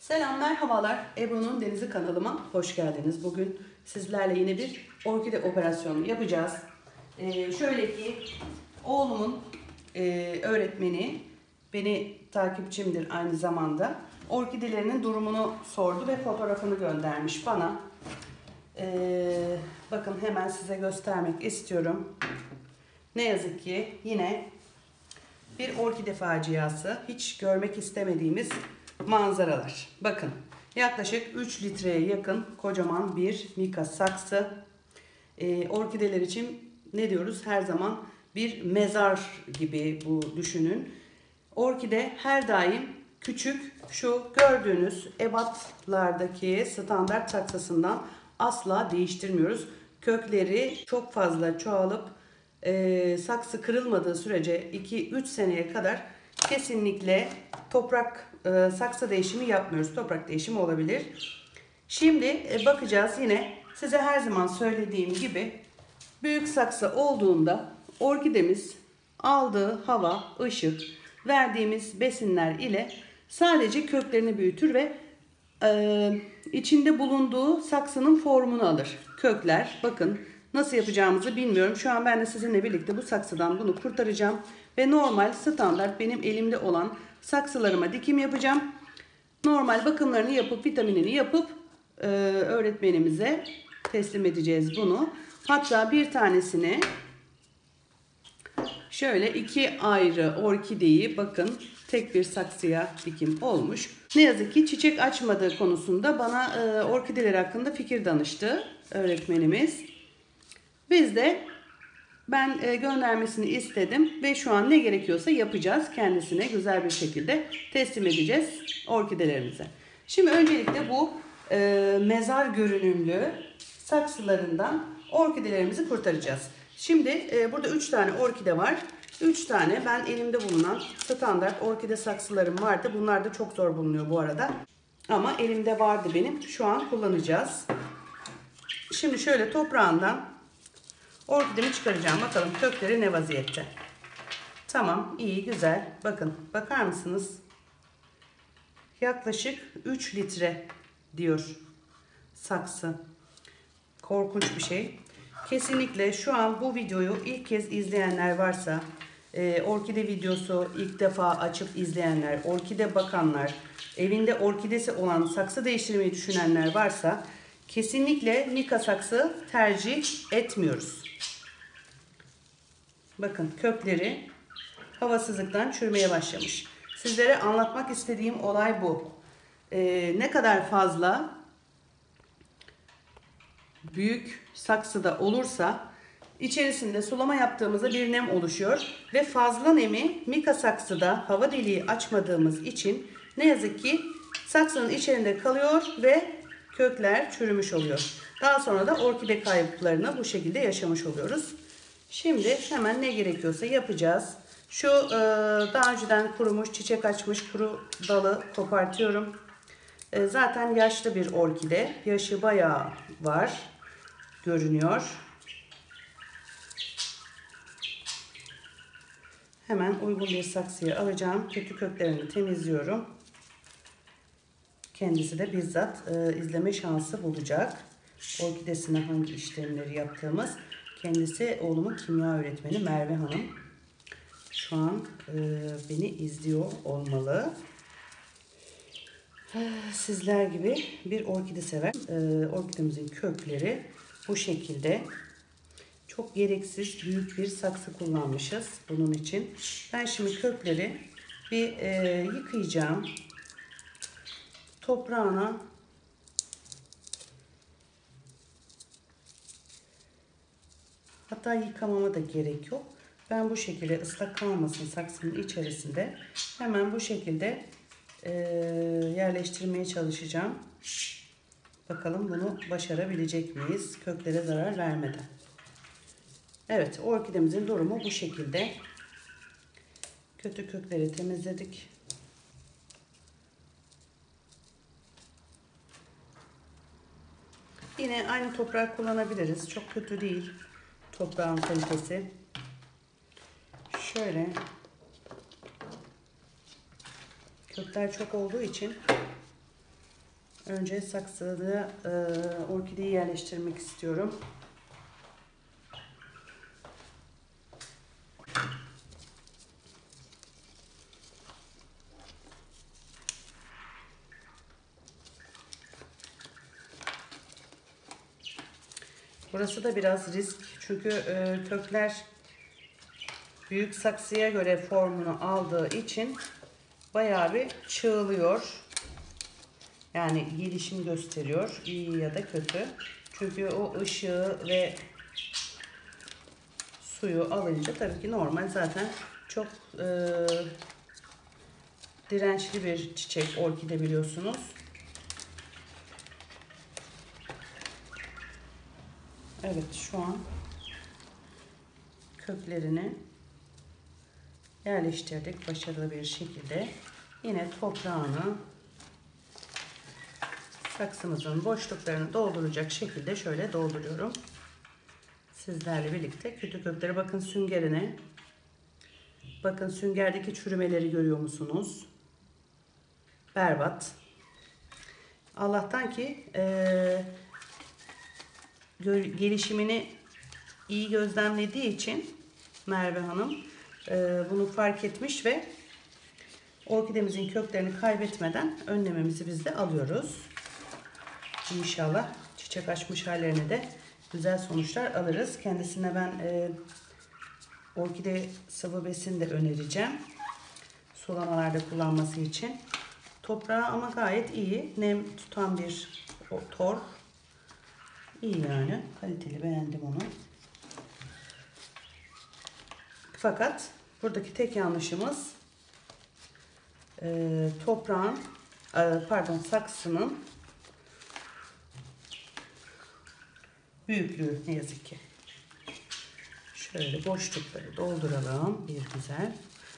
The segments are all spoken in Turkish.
Selam, merhabalar. Ebru'nun Denizi kanalıma hoş geldiniz. Bugün sizlerle yine bir orkide operasyonu yapacağız. Ee, şöyle ki, oğlumun e, öğretmeni, beni takipçimdir aynı zamanda. Orkidelerinin durumunu sordu ve fotoğrafını göndermiş bana. Ee, bakın hemen size göstermek istiyorum. Ne yazık ki yine bir orkide faciası. Hiç görmek istemediğimiz manzaralar. Bakın yaklaşık 3 litreye yakın kocaman bir mika saksı. Ee, orkideler için ne diyoruz? Her zaman bir mezar gibi bu düşünün. Orkide her daim küçük şu gördüğünüz ebatlardaki standart saksısından asla değiştirmiyoruz. Kökleri çok fazla çoğalıp e, saksı kırılmadığı sürece 2-3 seneye kadar kesinlikle toprak e, saksı değişimi yapmıyoruz. Toprak değişimi olabilir. Şimdi e, bakacağız yine size her zaman söylediğim gibi büyük saksı olduğunda orkidemiz aldığı hava, ışık, verdiğimiz besinler ile sadece köklerini büyütür ve e, içinde bulunduğu saksının formunu alır. Kökler bakın nasıl yapacağımızı bilmiyorum. Şu an ben de sizinle birlikte bu saksıdan bunu kurtaracağım. Ve normal standart benim elimde olan saksılarıma dikim yapacağım. Normal bakımlarını yapıp vitaminini yapıp e, öğretmenimize teslim edeceğiz bunu. Hatta bir tanesini şöyle iki ayrı orkideyi bakın tek bir saksıya dikim olmuş. Ne yazık ki çiçek açmadığı konusunda bana e, orkideler hakkında fikir danıştı öğretmenimiz. Biz de ben e, göndermesini istedim ve şu an ne gerekiyorsa yapacağız. Kendisine güzel bir şekilde teslim edeceğiz orkidelerimize. Şimdi öncelikle bu e, mezar görünümlü saksılarından orkidelerimizi kurtaracağız. Şimdi e, burada 3 tane orkide var. 3 tane ben elimde bulunan standart orkide saksılarım vardı. Bunlar da çok zor bulunuyor bu arada. Ama elimde vardı benim. Şu an kullanacağız. Şimdi şöyle toprağından orkidemi çıkaracağım. Bakalım kökleri ne vaziyette. Tamam iyi güzel. Bakın bakar mısınız? Yaklaşık 3 litre diyor saksı. Korkunç bir şey. Kesinlikle şu an bu videoyu ilk kez izleyenler varsa, e, orkide videosu ilk defa açıp izleyenler, orkide bakanlar, evinde orkidesi olan saksı değiştirmeyi düşünenler varsa kesinlikle mika saksı tercih etmiyoruz. Bakın kökleri havasızlıktan çürümeye başlamış. Sizlere anlatmak istediğim olay bu. Ee, ne kadar fazla büyük saksıda olursa içerisinde sulama yaptığımızda bir nem oluşuyor ve fazla nemi mika saksıda hava deliği açmadığımız için ne yazık ki saksının içerisinde kalıyor ve kökler çürümüş oluyor. Daha sonra da orkide kayıplarını bu şekilde yaşamış oluyoruz. Şimdi hemen ne gerekiyorsa yapacağız. Şu e, daha önceden kurumuş, çiçek açmış kuru dalı kopartıyorum. E, zaten yaşlı bir orkide. Yaşı bayağı var. Görünüyor. Hemen uygun bir saksıya alacağım. Kötü köklerini temizliyorum. Kendisi de bizzat e, izleme şansı bulacak. Orkidesine hangi işlemleri yaptığımız. Kendisi oğlumun kimya öğretmeni Merve Hanım. Şu an e, beni izliyor olmalı. Sizler gibi bir orkide sever. E, orkidemizin kökleri bu şekilde. Çok gereksiz büyük bir saksı kullanmışız bunun için. Ben şimdi kökleri bir e, yıkayacağım. Toprağına Hatta yıkamama da gerek yok. Ben bu şekilde ıslak kalmasın saksının içerisinde. Hemen bu şekilde e, yerleştirmeye çalışacağım. Bakalım bunu başarabilecek miyiz? Köklere zarar vermeden. Evet orkidemizin durumu bu şekilde. Kötü kökleri temizledik. Yine aynı toprak kullanabiliriz. Çok kötü değil toprağın kalitesi. Şöyle kökler çok olduğu için Önce saksıda e, orkideyi yerleştirmek istiyorum. Burası da biraz risk çünkü e, kökler büyük saksıya göre formunu aldığı için bayağı bir çığlıyor. Yani gelişim gösteriyor iyi ya da kötü. Çünkü o ışığı ve suyu alınca tabii ki normal zaten çok e, dirençli bir çiçek orkide biliyorsunuz. Evet şu an köklerini yerleştirdik başarılı bir şekilde. Yine toprağını saksımızın boşluklarını dolduracak şekilde şöyle dolduruyorum. Sizlerle birlikte kötü kökleri bakın süngerine. Bakın süngerdeki çürümeleri görüyor musunuz? Berbat. Allah'tan ki eee gelişimini iyi gözlemlediği için Merve Hanım e, bunu fark etmiş ve orkidemizin köklerini kaybetmeden önlememizi biz de alıyoruz. İnşallah çiçek açmış hallerine de güzel sonuçlar alırız. Kendisine ben e, orkide sıvı besin de önereceğim. Sulamalarda kullanması için. Toprağı ama gayet iyi. Nem tutan bir torf İyi yani. Kaliteli beğendim onu. Fakat buradaki tek yanlışımız e, toprağın e, pardon saksının büyüklüğü ne yazık ki. Şöyle boşlukları dolduralım bir güzel.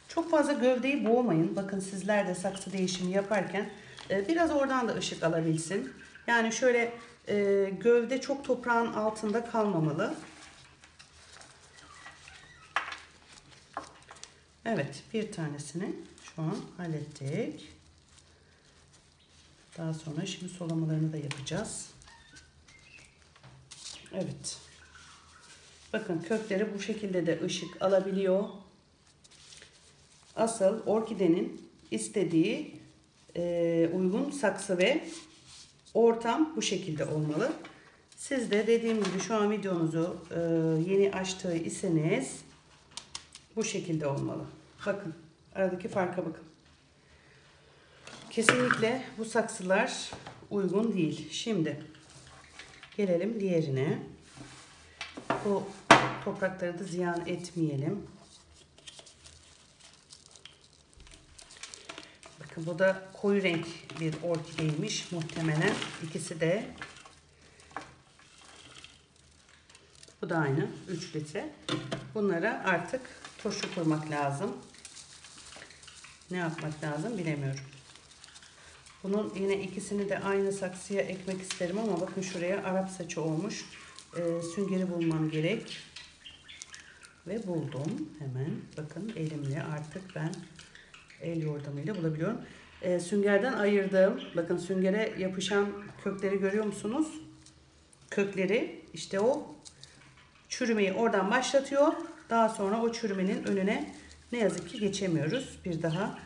Çok fazla gövdeyi boğmayın. Bakın sizler de saksı değişimi yaparken e, biraz oradan da ışık alabilsin. Yani şöyle e, gövde çok toprağın altında kalmamalı. Evet bir tanesini şu an hallettik. Daha sonra şimdi solamalarını da yapacağız. Evet. Bakın kökleri bu şekilde de ışık alabiliyor. Asıl orkidenin istediği e, uygun saksı ve ortam bu şekilde olmalı. Siz de dediğim gibi şu an videonuzu e, yeni açtığı iseniz bu şekilde olmalı. Bakın aradaki farka bakın. Kesinlikle bu saksılar uygun değil. Şimdi gelelim diğerine. Bu toprakları da ziyan etmeyelim. Bakın bu da koyu renk bir orkideymiş muhtemelen. İkisi de. Bu da aynı 3 litre. Bunlara artık turşu kurmak lazım. Ne yapmak lazım bilemiyorum. Bunun yine ikisini de aynı saksıya ekmek isterim ama bakın şuraya Arap saçı olmuş. Ee, süngeri bulmam gerek. Ve buldum hemen. Bakın elimle artık ben el yordamıyla bulabiliyorum. E, süngerden ayırdığım, bakın süngere yapışan kökleri görüyor musunuz? Kökleri işte o çürümeyi oradan başlatıyor. Daha sonra o çürümenin önüne ne yazık ki geçemiyoruz. Bir daha.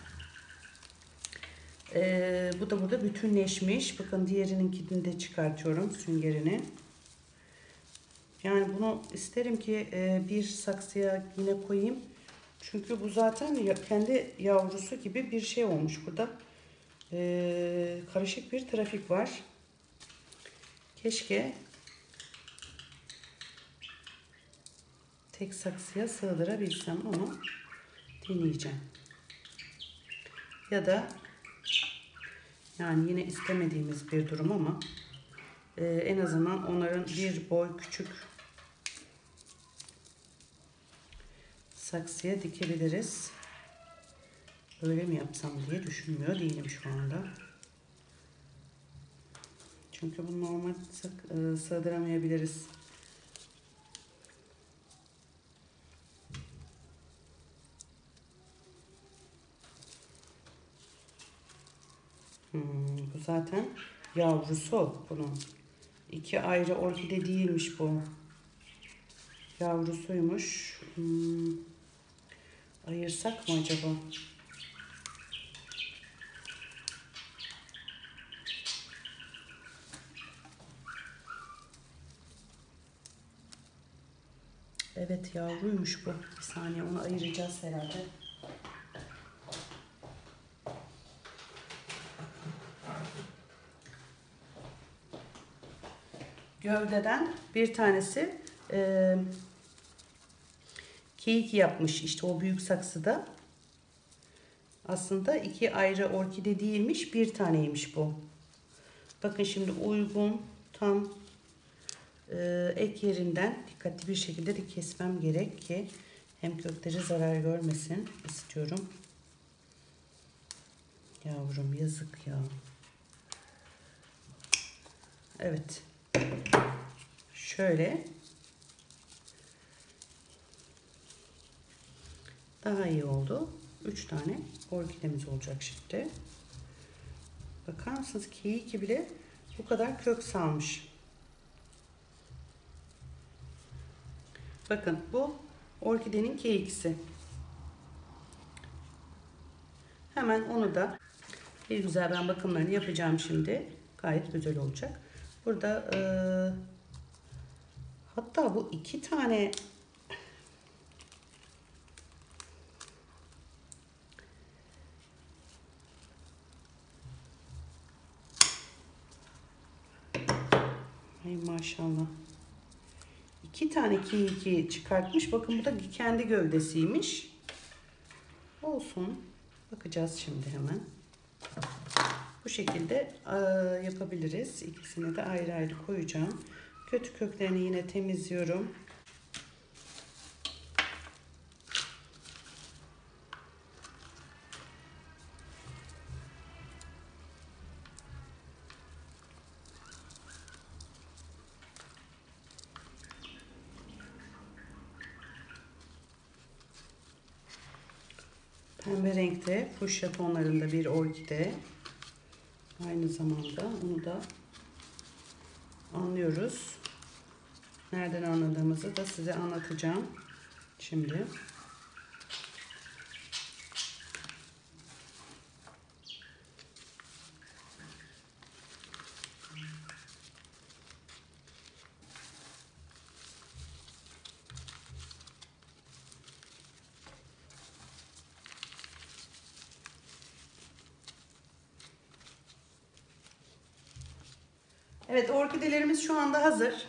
Ee, bu da burada bütünleşmiş. Bakın diğerininkini de çıkartıyorum süngerini. Yani bunu isterim ki e, bir saksıya yine koyayım. Çünkü bu zaten kendi yavrusu gibi bir şey olmuş burada. Ee, karışık bir trafik var. Keşke tek saksıya sığdırabilsem ama deneyeceğim. Ya da yani yine istemediğimiz bir durum ama e, en azından onların bir boy küçük saksıya dikebiliriz. Öyle mi yapsam diye düşünmüyor değilim şu anda. Çünkü bunu normal e, sığdıramayabiliriz. Hmm, bu zaten yavrusu bunun. İki ayrı orkide değilmiş bu. Yavrusuymuş. Hmm. Ayırsak mı acaba? Evet yavruymuş bu. Bir saniye onu ayıracağız herhalde. Gövdeden bir tanesi e, keyik yapmış işte o büyük saksıda. Aslında iki ayrı orkide değilmiş bir taneymiş bu. Bakın şimdi uygun tam e, ek yerinden dikkatli bir şekilde de kesmem gerek ki hem kökleri zarar görmesin istiyorum. Yavrum yazık ya. Evet. Şöyle. Daha iyi oldu. 3 tane orkidemiz olacak şimdi. Bakar mısınız? Keyiki bile bu kadar kök salmış. Bakın bu orkidenin keyiksi. Hemen onu da bir güzel ben bakımlarını yapacağım şimdi. Gayet güzel olacak. Burada e, hatta bu iki tane Ay maşallah. İki tane keyiki çıkartmış. Bakın bu da kendi gövdesiymiş. Olsun. Bakacağız şimdi hemen. Bu şekilde yapabiliriz. İkisini de ayrı ayrı koyacağım. Kötü köklerini yine temizliyorum. Pembe renkte fuşya tonlarında bir orkide. Aynı zamanda onu da anlıyoruz. Nereden anladığımızı da size anlatacağım. Şimdi. Evet orkidelerimiz şu anda hazır.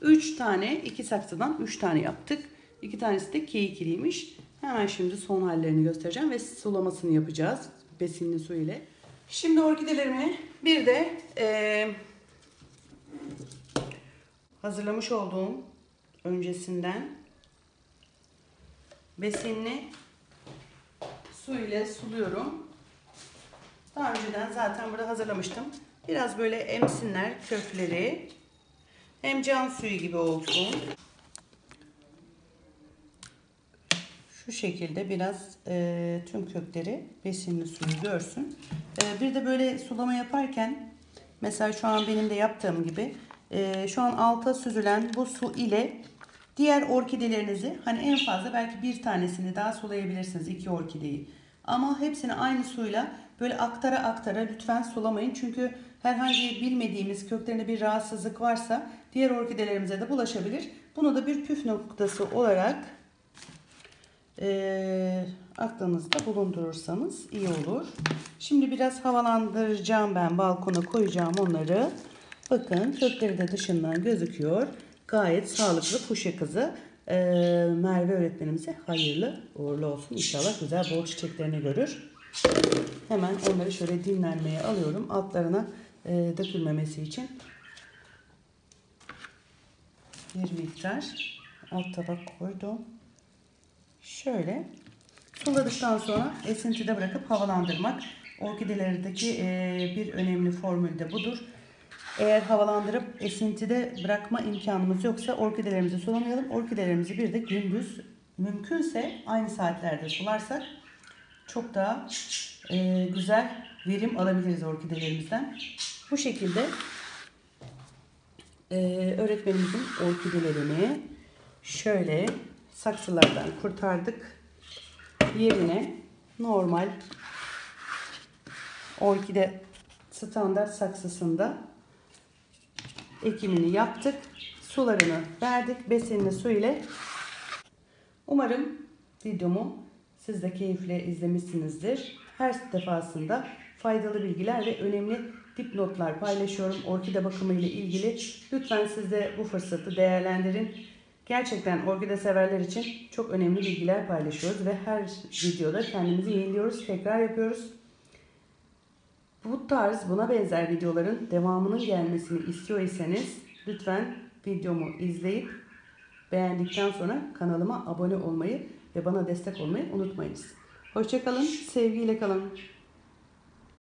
3 tane, 2 saksıdan 3 tane yaptık. 2 tanesi de keyikiliymiş. Hemen şimdi son hallerini göstereceğim ve sulamasını yapacağız. Besinli su ile. Şimdi orkidelerimi bir de e, hazırlamış olduğum öncesinden besinli su ile suluyorum. Daha önceden zaten burada hazırlamıştım. Biraz böyle emsinler kökleri. Hem can suyu gibi olsun. Şu şekilde biraz e, tüm kökleri besinli suyu görsün. E, bir de böyle sulama yaparken mesela şu an benim de yaptığım gibi e, şu an alta süzülen bu su ile diğer orkidelerinizi hani en fazla belki bir tanesini daha sulayabilirsiniz iki orkideyi. Ama hepsini aynı suyla böyle aktara aktara lütfen sulamayın. Çünkü herhangi bilmediğimiz köklerinde bir rahatsızlık varsa diğer orkidelerimize de bulaşabilir. Bunu da bir püf noktası olarak e, aklınızda bulundurursanız iyi olur. Şimdi biraz havalandıracağım ben balkona koyacağım onları. Bakın kökleri de dışından gözüküyor. Gayet sağlıklı kuşa kızı. Ee, Merve öğretmenimize hayırlı uğurlu olsun. İnşallah güzel bol çiçeklerini görür. Hemen onları şöyle dinlenmeye alıyorum. Altlarına e, dökülmemesi için bir miktar alt tabak koydum. Şöyle suladıktan sonra esintide bırakıp havalandırmak. Orkidelerdeki e, bir önemli formül de budur. Eğer havalandırıp esintide bırakma imkanımız yoksa orkidelerimizi sulamayalım. Orkidelerimizi bir de gündüz mümkünse aynı saatlerde sularsak çok daha e, güzel verim alabiliriz orkidelerimizden. Bu şekilde e, öğretmenimizin orkidelerini şöyle saksılardan kurtardık. Yerine normal orkide standart saksısında ekimini yaptık. Sularını verdik. Besinli su ile. Umarım videomu siz de keyifle izlemişsinizdir. Her defasında faydalı bilgiler ve önemli dipnotlar paylaşıyorum. Orkide bakımı ile ilgili. Lütfen siz de bu fırsatı değerlendirin. Gerçekten orkide severler için çok önemli bilgiler paylaşıyoruz ve her videoda kendimizi yeniliyoruz, tekrar yapıyoruz. Bu tarz buna benzer videoların devamının gelmesini istiyorsanız lütfen videomu izleyip beğendikten sonra kanalıma abone olmayı ve bana destek olmayı unutmayınız. Hoşçakalın, sevgiyle kalın.